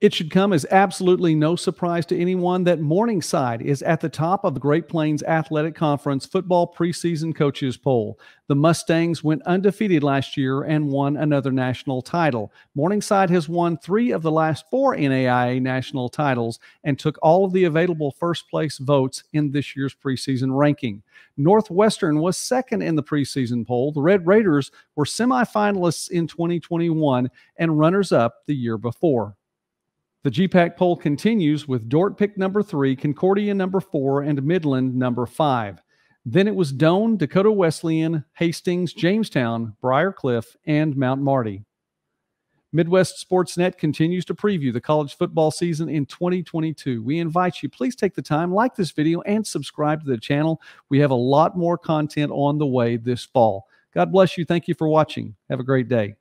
It should come as absolutely no surprise to anyone that Morningside is at the top of the Great Plains Athletic Conference football preseason coaches poll. The Mustangs went undefeated last year and won another national title. Morningside has won three of the last four NAIA national titles and took all of the available first place votes in this year's preseason ranking. Northwestern was second in the preseason poll. The Red Raiders were semifinalists in 2021 and runners up the year before. The GPAC poll continues with Dordt pick number three, Concordia number four, and Midland number five. Then it was Doane, Dakota Wesleyan, Hastings, Jamestown, Briar Cliff, and Mount Marty. Midwest Sportsnet continues to preview the college football season in 2022. We invite you, please take the time, like this video, and subscribe to the channel. We have a lot more content on the way this fall. God bless you. Thank you for watching. Have a great day.